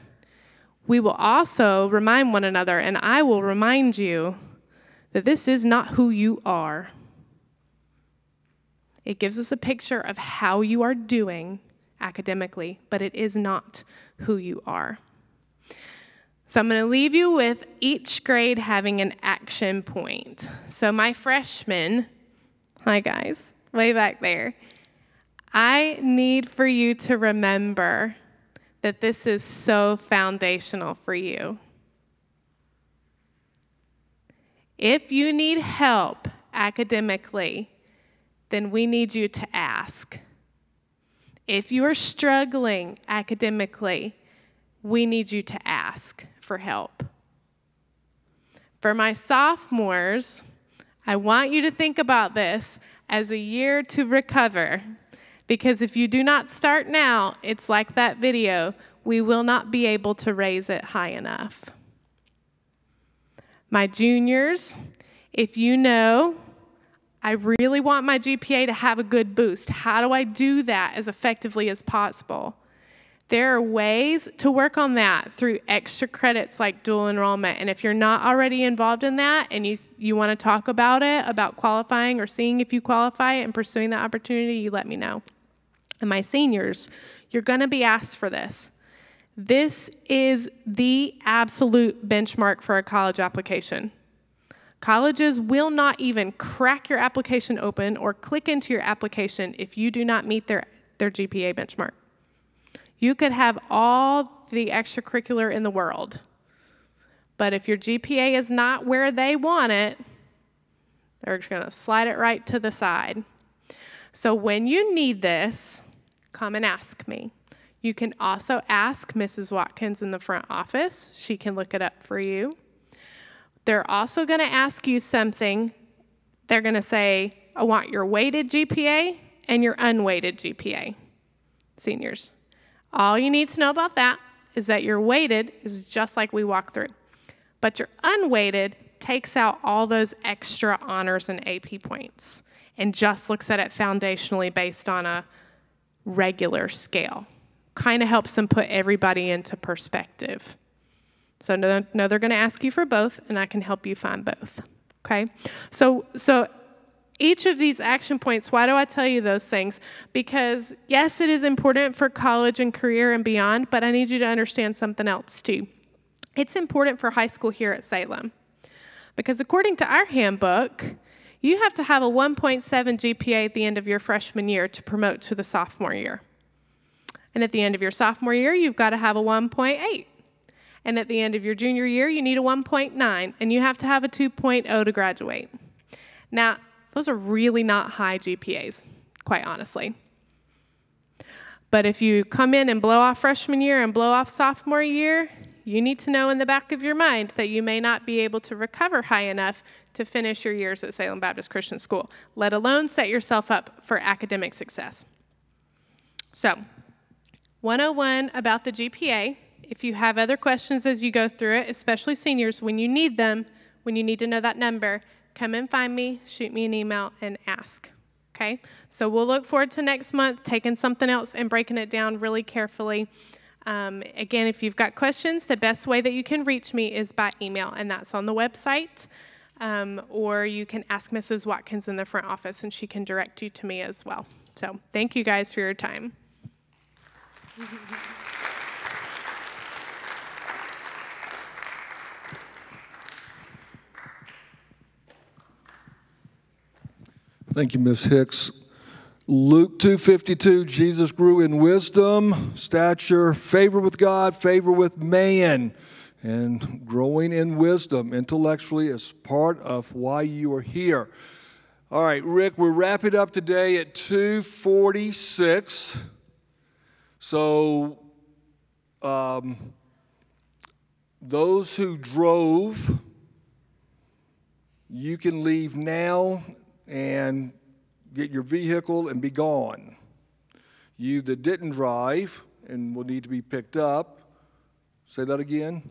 we will also remind one another, and I will remind you that this is not who you are. It gives us a picture of how you are doing academically, but it is not who you are. So I'm going to leave you with each grade having an action point. So my freshmen, hi guys, way back there, I need for you to remember that this is so foundational for you. If you need help academically, then we need you to ask. If you are struggling academically, we need you to ask for help. For my sophomores, I want you to think about this as a year to recover. Because if you do not start now, it's like that video, we will not be able to raise it high enough. My juniors, if you know I really want my GPA to have a good boost, how do I do that as effectively as possible? There are ways to work on that through extra credits like dual enrollment. And if you're not already involved in that and you, you want to talk about it, about qualifying or seeing if you qualify and pursuing that opportunity, you let me know. And my seniors, you're going to be asked for this. This is the absolute benchmark for a college application. Colleges will not even crack your application open or click into your application if you do not meet their, their GPA benchmark. You could have all the extracurricular in the world, but if your GPA is not where they want it, they're just going to slide it right to the side. So when you need this, come and ask me. You can also ask Mrs. Watkins in the front office. She can look it up for you. They're also going to ask you something. They're going to say, I want your weighted GPA and your unweighted GPA, seniors. All you need to know about that is that your weighted is just like we walk through. But your unweighted takes out all those extra honors and AP points and just looks at it foundationally based on a regular scale. Kind of helps them put everybody into perspective. So no, no they're going to ask you for both, and I can help you find both. Okay? So, so each of these action points, why do I tell you those things? Because yes, it is important for college and career and beyond, but I need you to understand something else too. It's important for high school here at Salem. Because according to our handbook, you have to have a 1.7 GPA at the end of your freshman year to promote to the sophomore year. And at the end of your sophomore year, you've got to have a 1.8. And at the end of your junior year, you need a 1.9, and you have to have a 2.0 to graduate. Now, those are really not high GPAs, quite honestly. But if you come in and blow off freshman year and blow off sophomore year, you need to know in the back of your mind that you may not be able to recover high enough to finish your years at Salem Baptist Christian School, let alone set yourself up for academic success. So, 101 about the GPA. If you have other questions as you go through it, especially seniors, when you need them, when you need to know that number, come and find me, shoot me an email, and ask. Okay? So we'll look forward to next month taking something else and breaking it down really carefully. Um, again, if you've got questions, the best way that you can reach me is by email, and that's on the website. Um, or you can ask Mrs. Watkins in the front office, and she can direct you to me as well. So thank you guys for your time. Thank you, Ms. Hicks. Luke 2:52 Jesus grew in wisdom, stature, favor with God, favor with man. And growing in wisdom intellectually is part of why you are here. All right, Rick, we're wrapping up today at 246. So um, those who drove, you can leave now and get your vehicle and be gone. You that didn't drive and will need to be picked up, say that again.